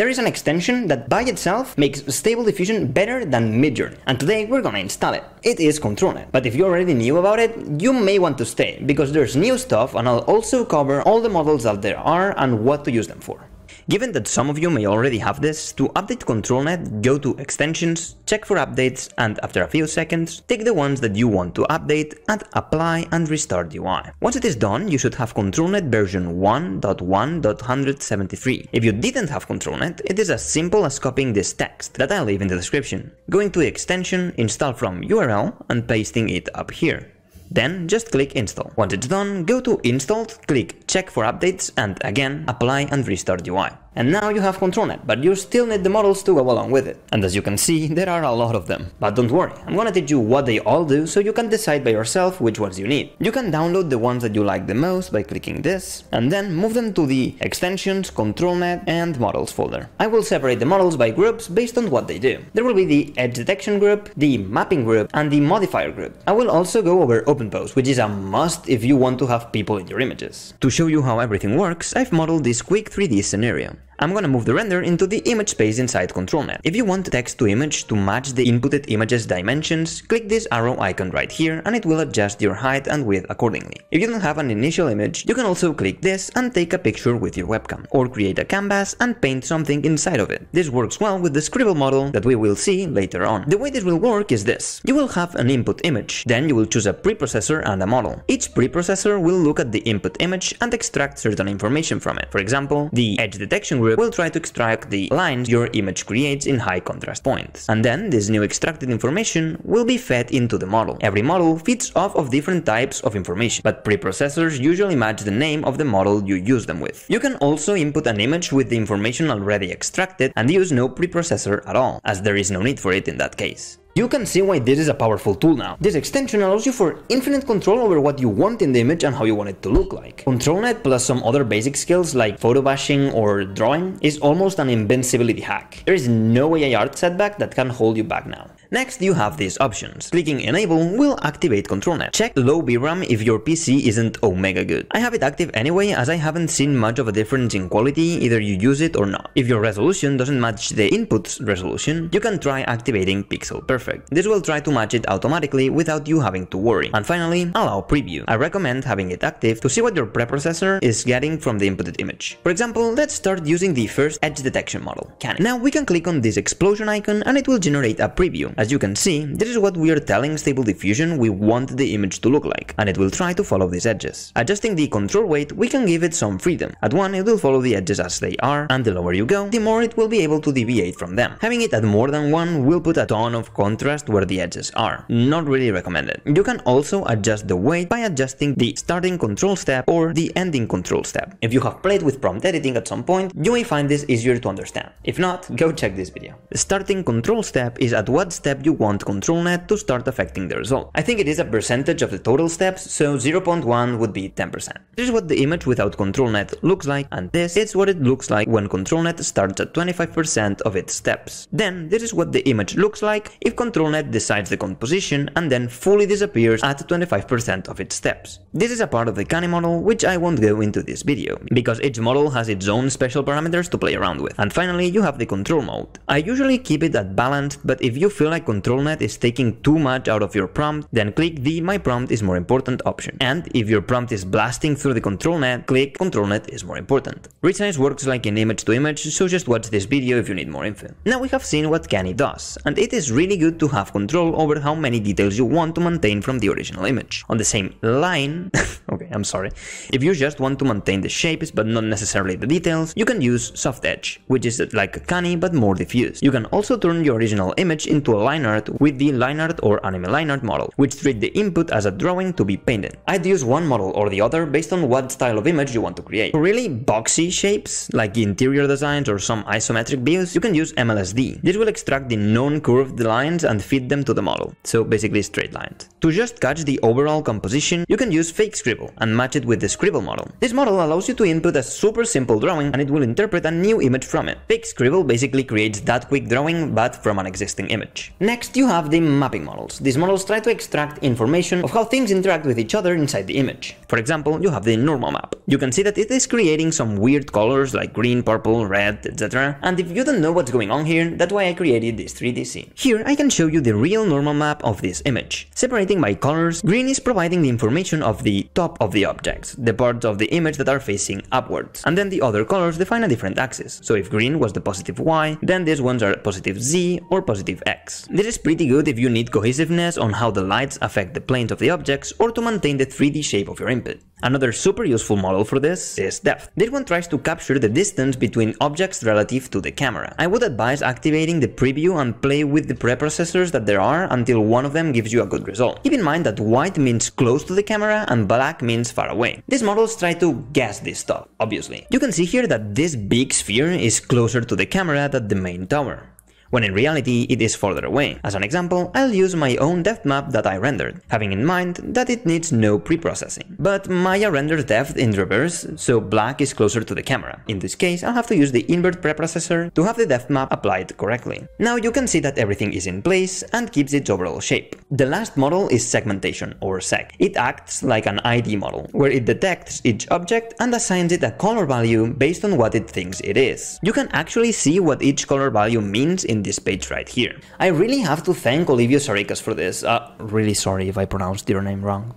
There is an extension that by itself makes Stable Diffusion better than Midjourney, and today we're gonna install it. It is ControlNet, but if you already knew about it, you may want to stay, because there's new stuff and I'll also cover all the models that there are and what to use them for. Given that some of you may already have this, to update ControlNet, go to Extensions, check for updates, and after a few seconds, take the ones that you want to update and apply and restart UI. Once it is done, you should have ControlNet version 1.1.173. If you didn't have ControlNet, it is as simple as copying this text that I'll leave in the description, going to the extension, install from URL, and pasting it up here. Then just click install. Once it's done, go to installed, click check for updates and again apply and restart UI. And now you have ControlNet, but you still need the models to go along with it. And as you can see, there are a lot of them. But don't worry, I'm gonna teach you what they all do so you can decide by yourself which ones you need. You can download the ones that you like the most by clicking this, and then move them to the Extensions, ControlNet, and Models folder. I will separate the models by groups based on what they do. There will be the Edge Detection group, the Mapping group, and the Modifier group. I will also go over OpenPose, which is a must if you want to have people in your images. To show you how everything works, I've modeled this quick 3D scenario. I'm gonna move the render into the image space inside ControlNet. If you want text to image to match the inputted image's dimensions, click this arrow icon right here and it will adjust your height and width accordingly. If you don't have an initial image, you can also click this and take a picture with your webcam, or create a canvas and paint something inside of it. This works well with the Scribble model that we will see later on. The way this will work is this. You will have an input image, then you will choose a preprocessor and a model. Each preprocessor will look at the input image and extract certain information from it. For example, the edge detection group will try to extract the lines your image creates in high contrast points. And then this new extracted information will be fed into the model. Every model feeds off of different types of information, but preprocessors usually match the name of the model you use them with. You can also input an image with the information already extracted and use no preprocessor at all, as there is no need for it in that case. You can see why this is a powerful tool now. This extension allows you for infinite control over what you want in the image and how you want it to look like. ControlNet plus some other basic skills like photo bashing or drawing is almost an invincibility hack. There is no AI art setback that can hold you back now. Next, you have these options. Clicking Enable will activate ControlNet. Check low VRAM if your PC isn't omega good. I have it active anyway as I haven't seen much of a difference in quality either you use it or not. If your resolution doesn't match the input's resolution, you can try activating Pixel Perfect. This will try to match it automatically without you having to worry. And finally, allow preview. I recommend having it active to see what your preprocessor is getting from the inputted image. For example, let's start using the first edge detection model, Canny. Now we can click on this explosion icon and it will generate a preview. As you can see, this is what we are telling Stable Diffusion we want the image to look like, and it will try to follow these edges. Adjusting the control weight, we can give it some freedom. At 1 it will follow the edges as they are, and the lower you go, the more it will be able to deviate from them. Having it at more than 1 will put a ton of contrast where the edges are. Not really recommended. You can also adjust the weight by adjusting the starting control step or the ending control step. If you have played with prompt editing at some point, you may find this easier to understand. If not, go check this video. The starting control step is at what step you want ControlNet to start affecting the result. I think it is a percentage of the total steps, so 0.1 would be 10%. This is what the image without ControlNet looks like, and this is what it looks like when ControlNet starts at 25% of its steps. Then this is what the image looks like if ControlNet decides the composition and then fully disappears at 25% of its steps. This is a part of the Canny model which I won't go into this video, because each model has its own special parameters to play around with. And finally you have the control mode. I usually keep it at balanced, but if you feel like ControlNet is taking too much out of your prompt, then click the My Prompt is more important option. And if your prompt is blasting through the ControlNet, click ControlNet is more important. Resize works like an image to image, so just watch this video if you need more info. Now we have seen what Canny does, and it is really good to have control over how many details you want to maintain from the original image. On the same line, okay, I'm sorry, if you just want to maintain the shapes but not necessarily the details, you can use Soft Edge, which is like a Canny but more diffuse. You can also turn your original image into a line art with the line art or anime line art model, which treat the input as a drawing to be painted. I'd use one model or the other based on what style of image you want to create. For really boxy shapes, like interior designs or some isometric views, you can use MLSD. This will extract the non-curved lines lines and feed them to the model, so basically straight lines. To just catch the overall composition, you can use Fake Scribble and match it with the Scribble model. This model allows you to input a super simple drawing and it will interpret a new image from it. Fake Scribble basically creates that quick drawing but from an existing image. Next you have the mapping models. These models try to extract information of how things interact with each other inside the image. For example, you have the normal map. You can see that it is creating some weird colors like green, purple, red, etc. And if you don't know what's going on here, that's why I created this 3D scene. Here I can show you the real normal map of this image. Separating by colors, green is providing the information of the top of the objects, the parts of the image that are facing upwards. And then the other colors define a different axis. So if green was the positive Y, then these ones are positive Z or positive X. This is pretty good if you need cohesiveness on how the lights affect the planes of the objects or to maintain the 3D shape of your input. Another super useful model for this is depth. This one tries to capture the distance between objects relative to the camera. I would advise activating the preview and play with the preprocessors that there are until one of them gives you a good result. Keep in mind that white means close to the camera and black means far away. These models try to guess this stuff, obviously. You can see here that this big sphere is closer to the camera than the main tower when in reality it is further away. As an example, I'll use my own depth map that I rendered, having in mind that it needs no pre-processing. But Maya renders depth in reverse, so black is closer to the camera. In this case, I'll have to use the invert preprocessor to have the depth map applied correctly. Now you can see that everything is in place and keeps its overall shape. The last model is segmentation, or seg. It acts like an ID model, where it detects each object and assigns it a color value based on what it thinks it is. You can actually see what each color value means in this page right here. I really have to thank Olivio Sarikas for this. Uh, really sorry if I pronounced your name wrong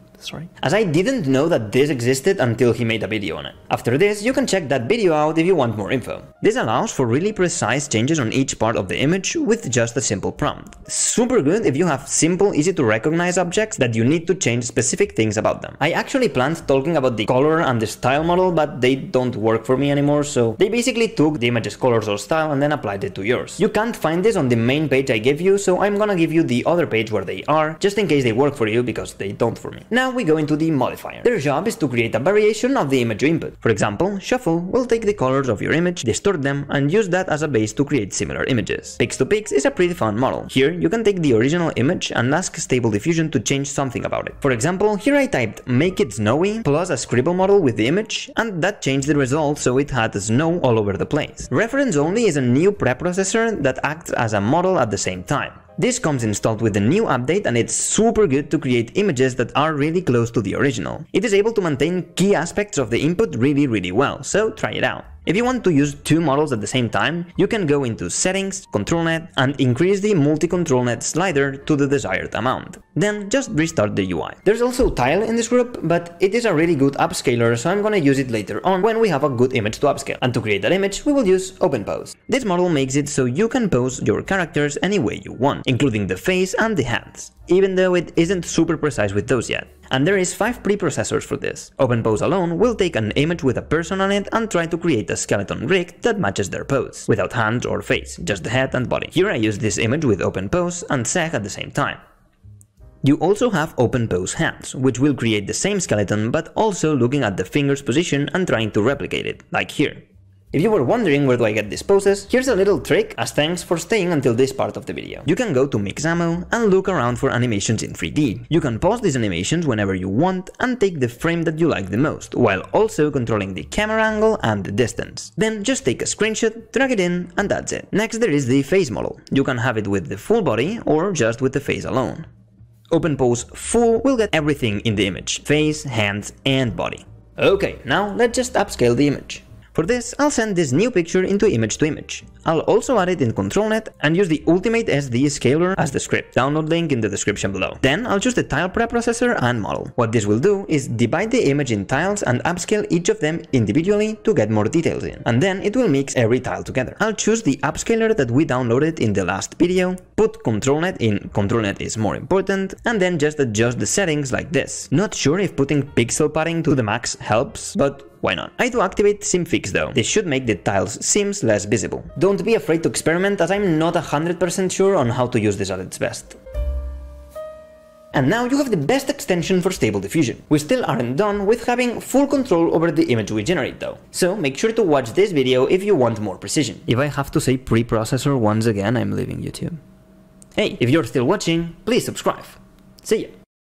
As I didn't know that this existed until he made a video on it. After this, you can check that video out if you want more info. This allows for really precise changes on each part of the image with just a simple prompt. Super good if you have simple, easy to recognize objects that you need to change specific things about them. I actually planned talking about the color and the style model, but they don't work for me anymore, so they basically took the image's colors or style and then applied it to yours. You can't find this on the main page I gave you, so I'm gonna give you the other page where they are, just in case they work for you because they don't for me. Now we go into the modifier. Their job is to create a variation of the image input. For example, Shuffle will take the colors of your image, distort them, and use that as a base to create similar images. Pix2Pix is a pretty fun model. Here, you can take the original image and ask Stable Diffusion to change something about it. For example, here I typed make it snowy plus a scribble model with the image, and that changed the result so it had snow all over the place. Reference only is a new preprocessor that acts as a model at the same time. This comes installed with the new update and it's super good to create images that are really close to the original. It is able to maintain key aspects of the input really really well, so try it out. If you want to use two models at the same time, you can go into Settings, ControlNet, and increase the Multi-ControlNet slider to the desired amount. Then just restart the UI. There's also Tile in this group, but it is a really good upscaler, so I'm gonna use it later on when we have a good image to upscale. And to create that image, we will use OpenPose. This model makes it so you can pose your characters any way you want, including the face and the hands even though it isn't super precise with those yet. And there is 5 preprocessors for this. OpenPose alone will take an image with a person on it and try to create a skeleton rig that matches their pose, without hands or face, just the head and body. Here I use this image with OpenPose and Seg at the same time. You also have OpenPose hands, which will create the same skeleton but also looking at the finger's position and trying to replicate it, like here. If you were wondering where do I get these poses, here's a little trick as thanks for staying until this part of the video. You can go to Mixamo and look around for animations in 3D. You can pause these animations whenever you want and take the frame that you like the most, while also controlling the camera angle and the distance. Then just take a screenshot, drag it in, and that's it. Next there is the face model. You can have it with the full body or just with the face alone. OpenPose Full will get everything in the image, face, hands and body. Okay, now let's just upscale the image. For this, I'll send this new picture into image to image. I'll also add it in ControlNet and use the Ultimate SD scaler as the script, download link in the description below. Then I'll choose the tile preprocessor and model. What this will do is divide the image in tiles and upscale each of them individually to get more details in. And then it will mix every tile together. I'll choose the upscaler that we downloaded in the last video, put ControlNet in ControlNet is more important, and then just adjust the settings like this. Not sure if putting pixel padding to the max helps, but why not? I do activate Seam Fix though. This should make the tiles' seams less visible. Don't be afraid to experiment as I'm not 100% sure on how to use this at its best. And now you have the best extension for Stable Diffusion. We still aren't done with having full control over the image we generate though. So make sure to watch this video if you want more precision. If I have to say preprocessor once again, I'm leaving YouTube. Hey, if you're still watching, please subscribe. See ya!